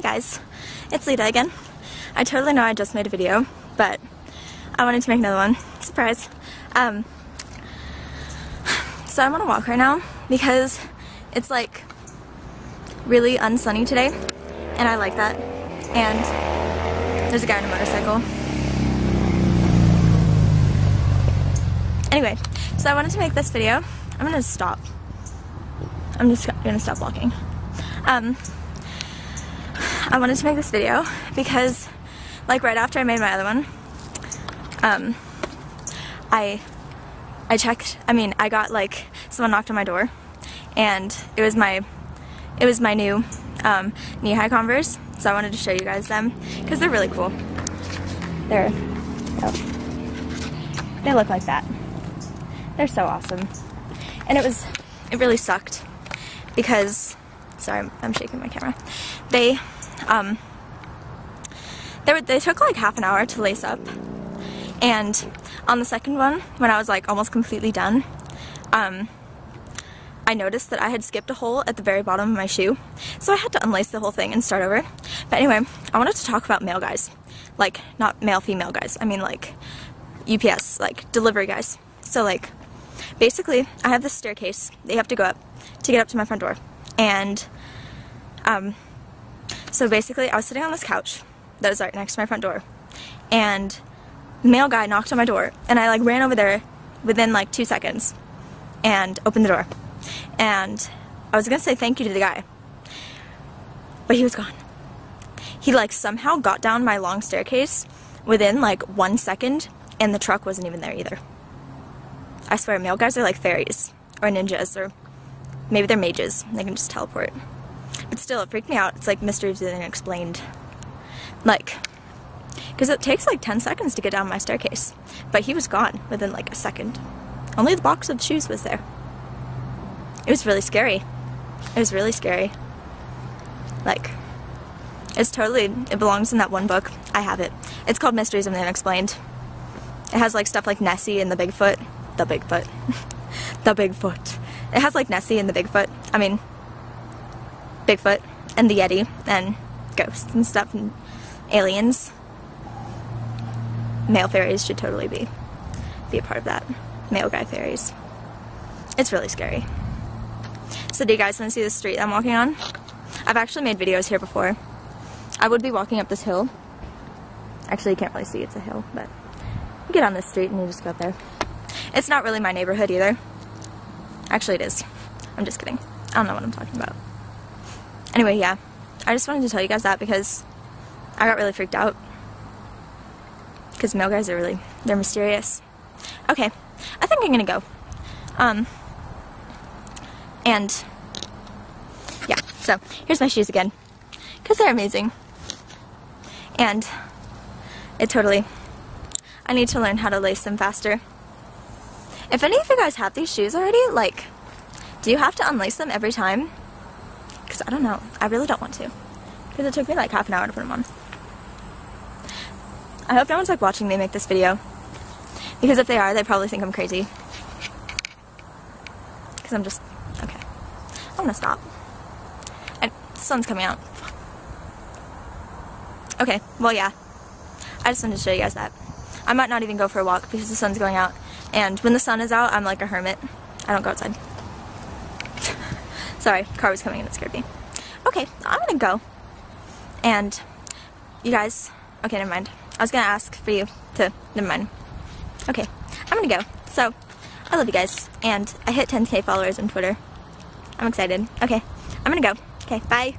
Hey guys, it's Leda again. I totally know I just made a video, but I wanted to make another one. Surprise. Um, so I'm on a walk right now because it's like really unsunny today, and I like that. And there's a guy on a motorcycle. Anyway, so I wanted to make this video. I'm gonna stop. I'm just gonna stop walking. Um, I wanted to make this video because, like, right after I made my other one, um, I, I checked. I mean, I got like someone knocked on my door, and it was my, it was my new um, knee-high Converse. So I wanted to show you guys them because they're really cool. They're, oh, they look like that. They're so awesome, and it was, it really sucked because, sorry, I'm, I'm shaking my camera. They um, they, were, they took like half an hour to lace up. And on the second one, when I was like almost completely done, um, I noticed that I had skipped a hole at the very bottom of my shoe. So I had to unlace the whole thing and start over. But anyway, I wanted to talk about mail guys. Like, not male female guys. I mean like UPS, like delivery guys. So like, basically, I have this staircase you have to go up to get up to my front door. And, um, so basically, I was sitting on this couch that was right next to my front door, and mail guy knocked on my door, and I like ran over there within like two seconds and opened the door. And I was gonna say thank you to the guy, but he was gone. He like somehow got down my long staircase within like one second, and the truck wasn't even there either. I swear, mail guys are like fairies or ninjas or maybe they're mages. They can just teleport. But still, it freaked me out. It's like mysteries and explained. Like, because it takes like 10 seconds to get down my staircase. But he was gone within like a second. Only the box of shoes was there. It was really scary. It was really scary. Like, it's totally, it belongs in that one book. I have it. It's called Mysteries of the Unexplained. It has like stuff like Nessie and the Bigfoot. The Bigfoot. the Bigfoot. It has like Nessie and the Bigfoot. I mean, Bigfoot and the Yeti and ghosts and stuff and aliens. Mail fairies should totally be be a part of that. Mail guy fairies. It's really scary. So do you guys want to see the street I'm walking on? I've actually made videos here before. I would be walking up this hill. Actually, you can't really see it's a hill, but you get on this street and you just go up there. It's not really my neighborhood either. Actually, it is. I'm just kidding. I don't know what I'm talking about. Anyway, yeah. I just wanted to tell you guys that because I got really freaked out. Because mail guys are really, they're mysterious. Okay, I think I'm gonna go. Um, and, yeah, so, here's my shoes again. Because they're amazing. And, it totally, I need to learn how to lace them faster. If any of you guys have these shoes already, like, do you have to unlace them every time? I don't know. I really don't want to. Because it took me like half an hour to put them on. I hope no one's like watching me make this video. Because if they are, they probably think I'm crazy. Because I'm just, okay. I'm gonna stop. And the sun's coming out. Okay, well yeah. I just wanted to show you guys that. I might not even go for a walk because the sun's going out. And when the sun is out, I'm like a hermit. I don't go outside. Sorry, car was coming and it scared me. Okay, I'm gonna go. And you guys, okay, never mind. I was gonna ask for you to, never mind. Okay, I'm gonna go. So, I love you guys. And I hit 10k followers on Twitter. I'm excited. Okay, I'm gonna go. Okay, bye.